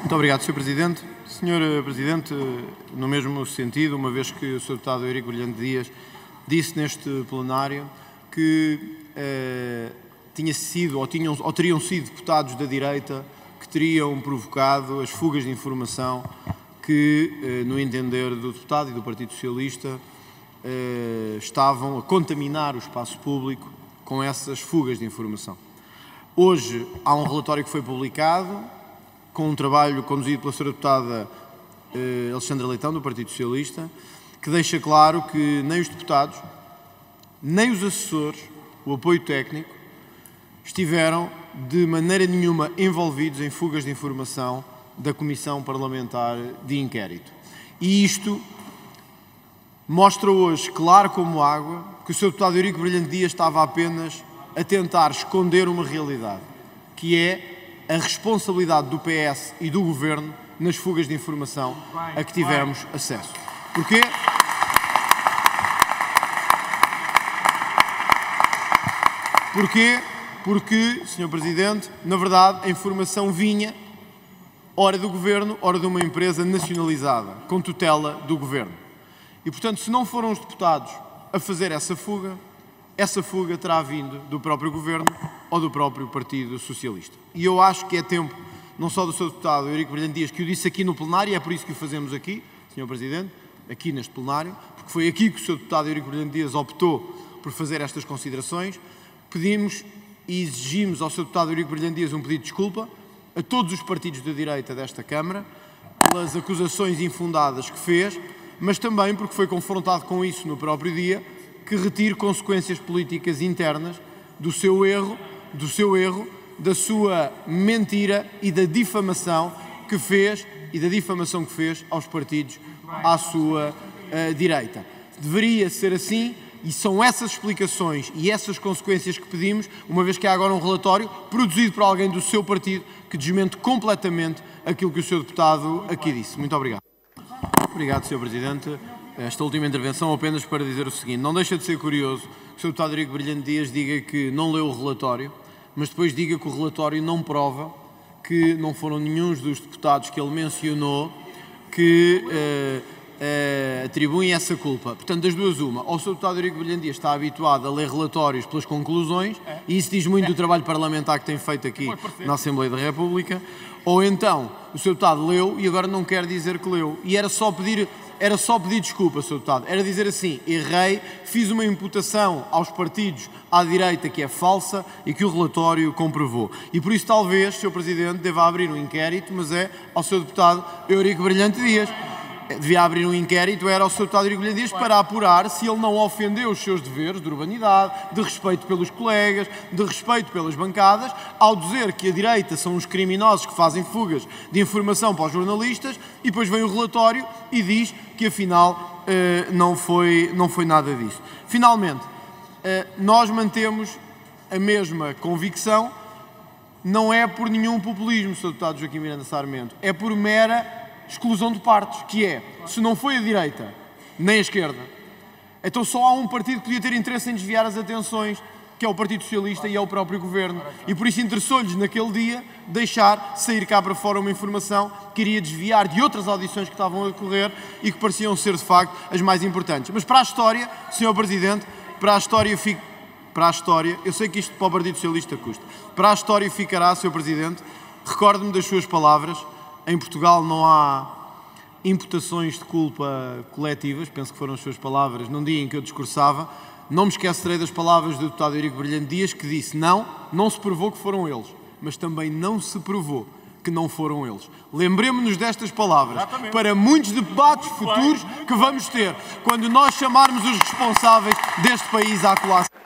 Muito obrigado, Sr. Presidente. Sr. Presidente, no mesmo sentido, uma vez que o Sr. Deputado Eurico Brilhante Dias disse neste plenário que eh, tinha sido ou, tinham, ou teriam sido deputados da direita que teriam provocado as fugas de informação que, eh, no entender do deputado e do Partido Socialista, eh, estavam a contaminar o espaço público com essas fugas de informação. Hoje há um relatório que foi publicado com um trabalho conduzido pela Sra. Deputada eh, Alexandra Leitão, do Partido Socialista, que deixa claro que nem os deputados, nem os assessores, o apoio técnico, estiveram de maneira nenhuma envolvidos em fugas de informação da Comissão Parlamentar de Inquérito. E isto mostra hoje, claro como água, que o Sr. Deputado Eurico Brilhante Dias estava apenas a tentar esconder uma realidade, que é a responsabilidade do PS e do Governo nas fugas de informação a que tivemos acesso. Porquê? Porquê? Porque, Sr. Presidente, na verdade, a informação vinha ora do Governo, ora de uma empresa nacionalizada, com tutela do Governo. E, portanto, se não foram os deputados a fazer essa fuga, essa fuga terá vindo do próprio Governo ou do próprio Partido Socialista. E eu acho que é tempo, não só do Sr. Deputado Eurico Brilhante Dias, que o disse aqui no plenário, e é por isso que o fazemos aqui, Sr. Presidente, aqui neste plenário, porque foi aqui que o Sr. Deputado Eurico Brilhante Dias optou por fazer estas considerações, pedimos e exigimos ao Sr. Deputado Eurico Brilhante Dias um pedido de desculpa a todos os partidos da direita desta Câmara pelas acusações infundadas que fez, mas também porque foi confrontado com isso no próprio dia que retire consequências políticas internas do seu erro, do seu erro, da sua mentira e da difamação que fez e da difamação que fez aos partidos à sua uh, direita. Deveria ser assim e são essas explicações e essas consequências que pedimos, uma vez que há agora um relatório produzido por alguém do seu partido que desmente completamente aquilo que o seu deputado aqui disse. Muito obrigado. Obrigado, Sr. Presidente esta última intervenção apenas para dizer o seguinte: não deixa de ser curioso que o Sr. Deputado Rodrigo Brilhante Dias diga que não leu o relatório, mas depois diga que o relatório não prova que não foram nenhum dos deputados que ele mencionou que uh, uh, atribuem essa culpa. Portanto, das duas, uma. Ou o Sr. Deputado Eurico Brilhante Dias está habituado a ler relatórios pelas conclusões, e isso diz muito do trabalho parlamentar que tem feito aqui na Assembleia da República, ou então o Sr. Deputado leu e agora não quer dizer que leu. E era só pedir era só pedir desculpa, Sr. Deputado. Era dizer assim: errei, fiz uma imputação aos partidos à direita que é falsa e que o relatório comprovou. E por isso, talvez, Sr. Presidente, deva abrir um inquérito, mas é ao Sr. Deputado Eurico Brilhante Dias devia abrir um inquérito era ao Sr. Deputado Eurico Dias para apurar se ele não ofendeu os seus deveres de urbanidade, de respeito pelos colegas, de respeito pelas bancadas, ao dizer que a direita são os criminosos que fazem fugas de informação para os jornalistas e depois vem o relatório e diz que afinal eh, não foi, não foi nada disso. Finalmente, eh, nós mantemos a mesma convicção, não é por nenhum populismo, Sr. Deputado Joaquim Miranda Sarmento, é por mera exclusão de partes, que é, se não foi a direita nem a esquerda, então só há um partido que podia ter interesse em desviar as atenções, que é o Partido Socialista e é o próprio Governo. E por isso interessou-lhes naquele dia deixar sair cá para fora uma informação que iria desviar de outras audições que estavam a decorrer e que pareciam ser de facto as mais importantes. Mas para a história, Sr. Presidente, para a história fica para a história, eu sei que isto para o Partido Socialista custa, para a história ficará, Sr. Presidente, recordo-me das suas palavras, em Portugal não há imputações de culpa coletivas, penso que foram as suas palavras, num dia em que eu discursava. Não me esquecerei das palavras do deputado Eurico Brilhante Dias, que disse: não, não se provou que foram eles, mas também não se provou que não foram eles. Lembremos-nos destas palavras Exatamente. para muitos debates futuros que vamos ter quando nós chamarmos os responsáveis deste país à colação.